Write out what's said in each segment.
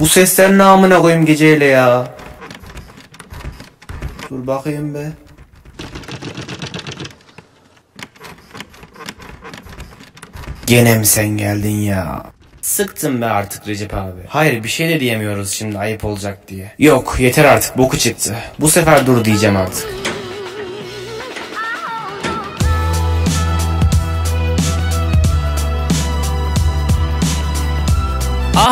Bu sesler ne amına koyayım geceyle ya. Dur bakayım be. Gene mi sen geldin ya? Sıktın be artık Recep abi. Hayır bir şey de diyemiyoruz şimdi ayıp olacak diye. Yok yeter artık boku çıktı. Bu sefer dur diyeceğim artık.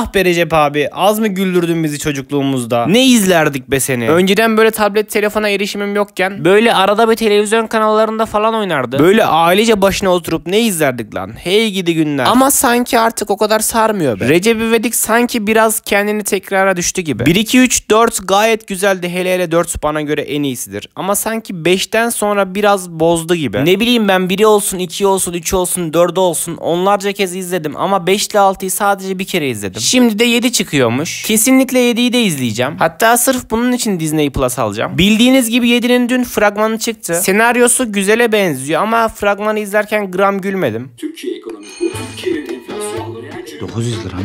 Ah be Recep abi az mı güldürdün bizi çocukluğumuzda? Ne izlerdik be seni? Önceden böyle tablet telefona erişimim yokken böyle arada bir televizyon kanallarında falan oynardı. Böyle ailece başına oturup ne izlerdik lan? Hey gidi günler. Ama sanki artık o kadar sarmıyor be. Recep İvedik sanki biraz kendini tekrara düştü gibi. 1 2 3 4 gayet güzeldi. Hele hele 4 bana göre en iyisidir. Ama sanki 5'ten sonra biraz bozdu gibi. Ne bileyim ben 1'i olsun, 2 olsun, 3 olsun, 4 olsun onlarca kez izledim ama 5 ile 6'yı sadece bir kere izledim. Şimdi de 7 çıkıyormuş. Kesinlikle 7'yi de izleyeceğim. Hatta sırf bunun için Disney Plus alacağım. Bildiğiniz gibi 7'nin dün fragmanı çıktı. Senaryosu güzele benziyor ama fragmanı izlerken gram gülmedim. Türkiye ekonomisi, Türkiye'nin enflasyonları gücü. 900 lira mı?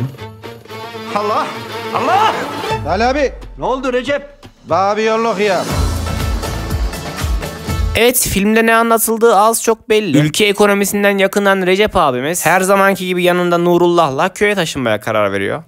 Allah! Allah! Ali abi. Ne oldu Recep? Bana bir yolluk ya. Evet filmde ne anlatıldığı az çok belli. Ülke ekonomisinden yakınan Recep abimiz her zamanki gibi yanında Nurullah'la köye taşınmaya karar veriyor.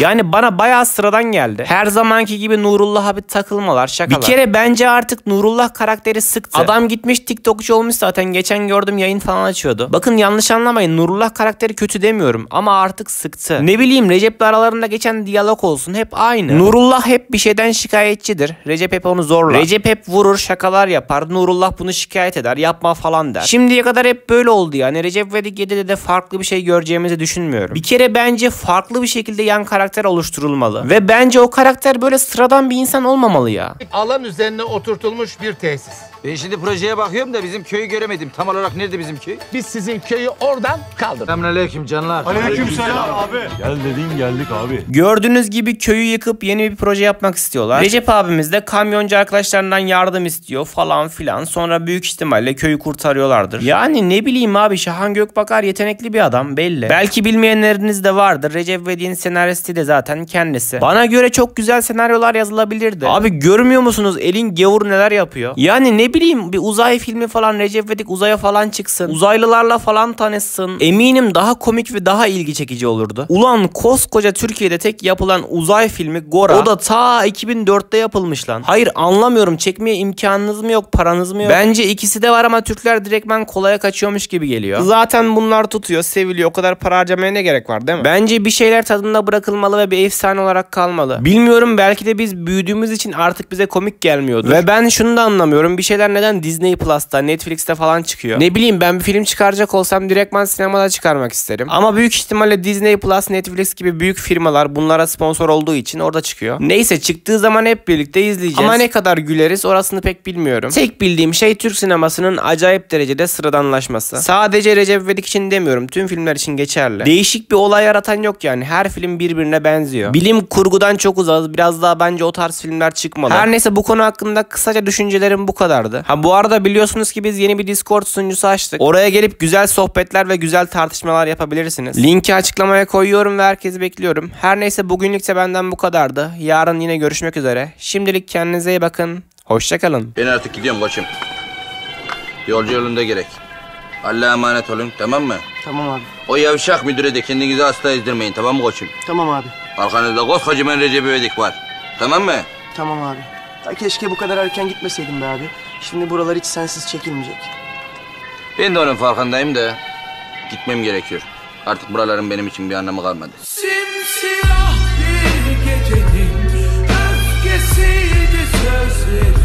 Yani bana bayağı sıradan geldi. Her zamanki gibi Nurullah'a bir takılmalar, şakalar. Bir kere bence artık Nurullah karakteri sıktı. Adam gitmiş TikTokçu olmuş zaten. Geçen gördüm yayın falan açıyordu. Bakın yanlış anlamayın. Nurullah karakteri kötü demiyorum ama artık sıktı. Ne bileyim Recep'le aralarında geçen diyalog olsun hep aynı. Nurullah hep bir şeyden şikayetçidir. Recep hep onu zorlar. Recep hep vurur, şakalar yapar. Nurullah bunu şikayet eder, yapma falan der. Şimdiye kadar hep böyle oldu yani. Recep İvedik 7'de de farklı bir şey göreceğimizi düşünmüyorum. Bir kere bence farklı bir şekilde yan karakter oluşturulmalı. Ve bence o karakter böyle sıradan bir insan olmamalı ya. alan üzerine oturtulmuş bir tesis. Ben şimdi projeye bakıyorum da bizim köyü göremedim. Tam olarak nerede bizim köy? Biz sizin köyü oradan kaldırdık. Selamünaleyküm canlar. Gel dedin geldik abi. Gördüğünüz gibi köyü yıkıp yeni bir proje yapmak istiyorlar. Recep abimiz de kamyoncu arkadaşlarından yardım istiyor falan filan. Sonra büyük ihtimalle köyü kurtarıyorlardır. Yani ne bileyim abi Şahan Gökbakar yetenekli bir adam belli. Belki bilmeyenleriniz de vardır. Recep İvedik'in senaristi de zaten kendisi. Bana göre çok güzel senaryolar yazılabilirdi. Abi görmüyor musunuz elin gavur neler yapıyor? Yani ne bileyim bir uzay filmi falan Recep İvedik uzaya falan çıksın. Uzaylılarla falan tanışsın. Eminim daha komik ve daha ilgi çekici olurdu. Ulan koskoca Türkiye'de tek yapılan uzay filmi Gora. O da ta 2004'te yapılmış lan. Hayır anlamıyorum çekmeye imkanınız mı yok paranız mı yok? Bence ikisi de var ama Türkler direktmen kolaya kaçıyormuş gibi geliyor. Zaten bunlar tutuyor seviliyor o kadar para harcamaya ne gerek var değil mi? Bence bir şeyler tadında bırakılmalı ve bir efsane olarak kalmalı. Bilmiyorum belki de biz büyüdüğümüz için artık bize komik gelmiyordur. Ve ben şunu da anlamıyorum bir şeyler neden Disney Plus'ta Netflix'te falan çıkıyor. Ne bileyim ben bir film çıkaracak olsam direktman sinemada çıkarmak isterim. Ama büyük ihtimalle Disney Plus, Netflix gibi büyük firmalar bunlara sponsor olduğu için orada çıkıyor. Neyse çıktığı zaman hep birlikte izleyeceğiz. Ama ne kadar güleriz orasını pek bilmiyorum. Tek bildiğim şey Türk sinemasının acayip derecede sıradanlaşması. Sadece Recep İvedik için demiyorum. Tüm filmler için geçerli. Değişik bir olay yaratan yok yani. Her film birbirine benziyor. Bilim kurgudan çok uzağız. Biraz daha bence o tarz filmler çıkmalı. Her neyse bu konu hakkında kısaca düşüncelerim bu kadardı. Ha bu arada biliyorsunuz ki biz yeni bir Discord sunucusu açtık. Oraya gelip güzel sohbetler ve güzel tartışmalar yapabilirsiniz. Linki açıklamaya koyuyorum ve herkesi bekliyorum. Her neyse bugünlükse benden bu kadardı. Yarın yine görüşmek üzere. Şimdilik kendinize iyi bakın. Hoşçakalın. Ben artık gidiyorum koçum. Yolcu yolunda gerek. Allah'a emanet olun tamam mı? Tamam abi. O yavşak müdüre de kendinizi hasta ezdirmeyin tamam mı koçum? Tamam abi. Arkanızda koskocaman Recep İvedik var. Tamam mı? Tamam abi. Ya keşke bu kadar erken gitmeseydim be abi. Şimdi buralar hiç sensiz çekilmeyecek. Ben de onun farkındayım da gitmem gerekiyor. Artık buraların benim için bir anlamı kalmadı. Simsiyah bir gecenin öfkesi sözlerin.